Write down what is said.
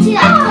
记得。